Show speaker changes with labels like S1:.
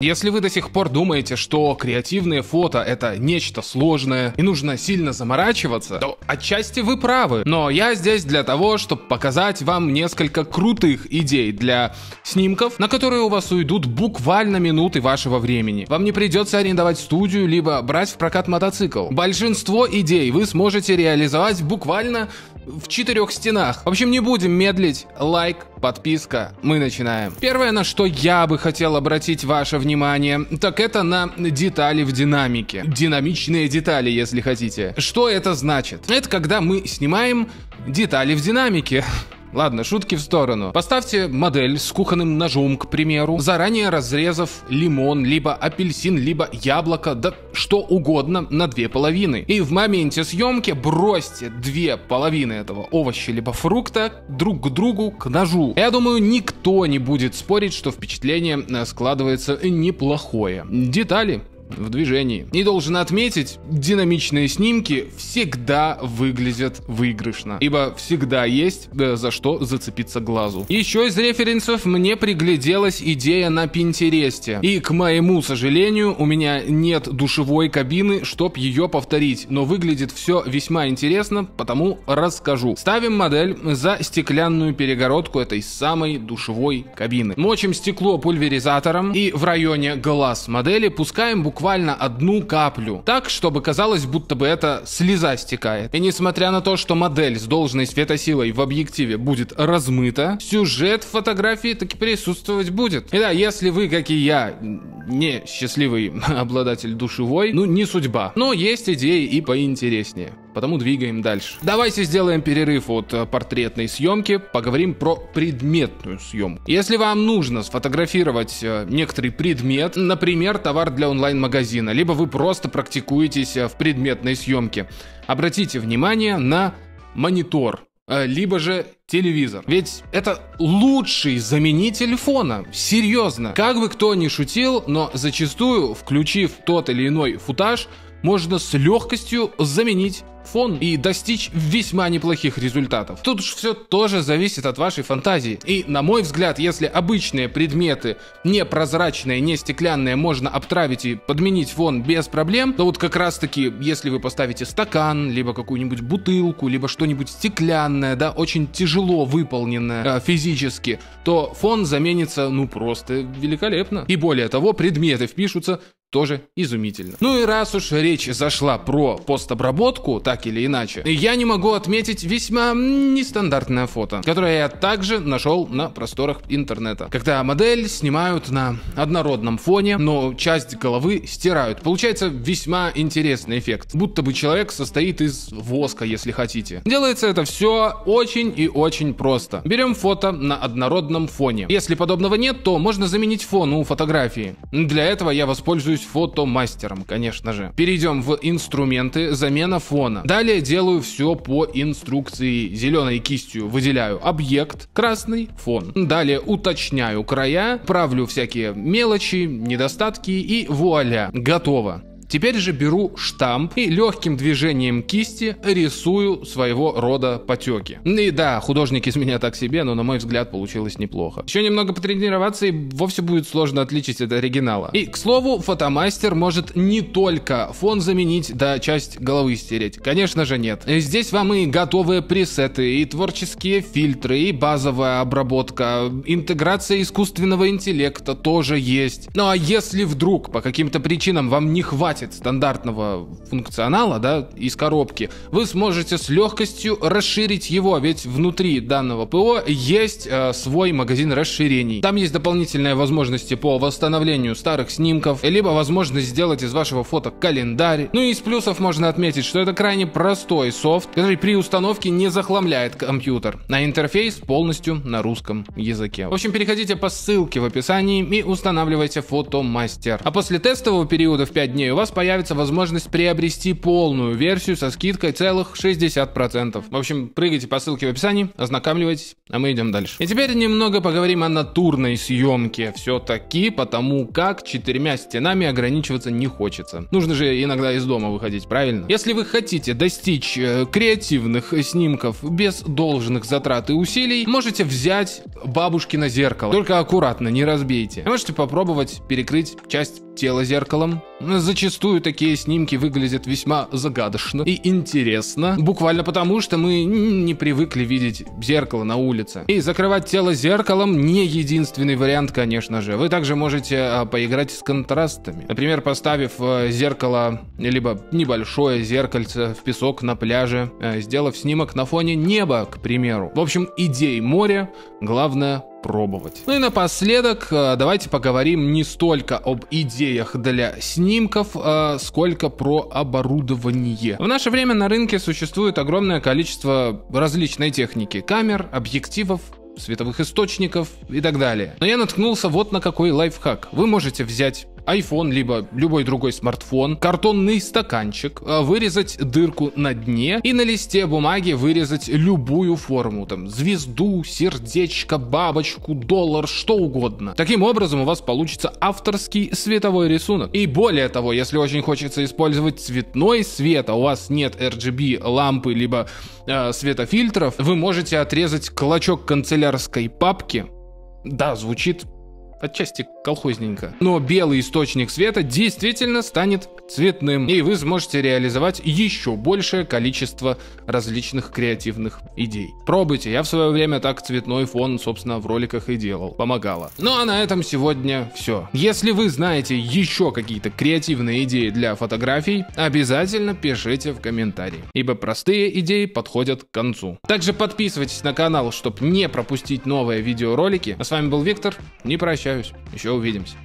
S1: Если вы до сих пор думаете, что креативные фото это нечто сложное и нужно сильно заморачиваться, то отчасти вы правы. Но я здесь для того, чтобы показать вам несколько крутых идей для снимков, на которые у вас уйдут буквально минуты вашего времени. Вам не придется арендовать студию, либо брать в прокат мотоцикл. Большинство идей вы сможете реализовать буквально в четырех стенах. В общем, не будем медлить. Лайк, подписка. Мы начинаем. Первое, на что я бы хотел обратить ваше внимание, так это на детали в динамике. Динамичные детали, если хотите. Что это значит? Это когда мы снимаем детали в динамике. Ладно, шутки в сторону. Поставьте модель с кухонным ножом, к примеру, заранее разрезав лимон, либо апельсин, либо яблоко, да что угодно на две половины. И в моменте съемки бросьте две половины этого овоща либо фрукта друг к другу к ножу. Я думаю, никто не будет спорить, что впечатление э, складывается неплохое. Детали в движении. И должен отметить, динамичные снимки всегда выглядят выигрышно, ибо всегда есть э, за что зацепиться глазу. Еще из референсов мне пригляделась идея на Пинтересте, и к моему сожалению у меня нет душевой кабины, чтоб ее повторить, но выглядит все весьма интересно, потому расскажу. Ставим модель за стеклянную перегородку этой самой душевой кабины. Мочим стекло пульверизатором и в районе глаз модели пускаем буквально буквально одну каплю, так, чтобы казалось, будто бы это слеза стекает. И несмотря на то, что модель с должной светосилой в объективе будет размыта, сюжет фотографии таки присутствовать будет. И да, если вы, как и я, не счастливый обладатель душевой, ну не судьба. Но есть идеи и поинтереснее потому двигаем дальше. Давайте сделаем перерыв от э, портретной съемки, поговорим про предметную съемку. Если вам нужно сфотографировать э, некоторый предмет, например, товар для онлайн-магазина, либо вы просто практикуетесь э, в предметной съемке, обратите внимание на монитор, либо же телевизор. Ведь это лучший заменитель фона. Серьезно. Как бы кто ни шутил, но зачастую, включив тот или иной футаж, можно с легкостью заменить фон и достичь весьма неплохих результатов. Тут уж все тоже зависит от вашей фантазии. И на мой взгляд, если обычные предметы, непрозрачные, не стеклянные, можно обтравить и подменить фон без проблем, то вот как раз таки, если вы поставите стакан, либо какую-нибудь бутылку, либо что-нибудь стеклянное, да, очень тяжело выполненное э, физически, то фон заменится, ну, просто великолепно. И более того, предметы впишутся тоже изумительно. Ну и раз уж речь зашла про постобработку, так или иначе, я не могу отметить весьма нестандартное фото, которое я также нашел на просторах интернета. Когда модель снимают на однородном фоне, но часть головы стирают. Получается весьма интересный эффект. Будто бы человек состоит из воска, если хотите. Делается это все очень и очень просто. Берем фото на однородном фоне. Если подобного нет, то можно заменить фон у фотографии. Для этого я воспользуюсь становлюсь фотомастером, конечно же. Перейдем в инструменты, замена фона. Далее делаю все по инструкции. Зеленой кистью выделяю объект, красный фон. Далее уточняю края, правлю всякие мелочи, недостатки и вуаля, готово. Теперь же беру штамп и легким движением кисти рисую своего рода потеки. И да, художник из меня так себе, но на мой взгляд получилось неплохо. Еще немного потренироваться и вовсе будет сложно отличить от оригинала. И, к слову, фотомастер может не только фон заменить, да часть головы стереть. Конечно же нет. Здесь вам и готовые пресеты, и творческие фильтры, и базовая обработка, интеграция искусственного интеллекта тоже есть. Ну а если вдруг по каким-то причинам вам не хватит хватит стандартного функционала, да, из коробки, вы сможете с легкостью расширить его, ведь внутри данного ПО есть э, свой магазин расширений. Там есть дополнительные возможности по восстановлению старых снимков, либо возможность сделать из вашего фото календарь. Ну и из плюсов можно отметить, что это крайне простой софт, который при установке не захламляет компьютер, а интерфейс полностью на русском языке. В общем, переходите по ссылке в описании и устанавливайте фотомастер. А после тестового периода в 5 дней у вас вас появится возможность приобрести полную версию со скидкой целых 60%. В общем, прыгайте по ссылке в описании, ознакомливайтесь, а мы идем дальше. И теперь немного поговорим о натурной съемке. Все-таки потому как четырьмя стенами ограничиваться не хочется. Нужно же иногда из дома выходить, правильно? Если вы хотите достичь э, креативных снимков без должных затрат и усилий, можете взять бабушкино зеркало. Только аккуратно, не разбейте. Можете попробовать перекрыть часть тела зеркалом. Зачастую такие снимки выглядят весьма загадочно и интересно, буквально потому, что мы не привыкли видеть зеркало на улице. И закрывать тело зеркалом не единственный вариант, конечно же. Вы также можете а, поиграть с контрастами. Например, поставив а, зеркало, либо небольшое зеркальце в песок на пляже, а, сделав снимок на фоне неба, к примеру. В общем, идей море, главное пробовать. Ну и напоследок э, давайте поговорим не столько об идеях для снимков, э, сколько про оборудование. В наше время на рынке существует огромное количество различной техники, камер, объективов, световых источников и так далее. Но я наткнулся вот на какой лайфхак. Вы можете взять iPhone, либо любой другой смартфон, картонный стаканчик, а, вырезать дырку на дне и на листе бумаги вырезать любую форму, там, звезду, сердечко, бабочку, доллар, что угодно. Таким образом у вас получится авторский световой рисунок. И более того, если очень хочется использовать цветной свет, а у вас нет RGB лампы, либо э, светофильтров, вы можете отрезать клочок канцелярской папки, да, звучит отчасти колхозненько. Но белый источник света действительно станет цветным, и вы сможете реализовать еще большее количество различных креативных идей. Пробуйте, я в свое время так цветной фон, собственно, в роликах и делал, помогало. Ну а на этом сегодня все. Если вы знаете еще какие-то креативные идеи для фотографий, обязательно пишите в комментарии, ибо простые идеи подходят к концу. Также подписывайтесь на канал, чтобы не пропустить новые видеоролики. А с вами был Виктор, не прощаюсь, еще увидимся.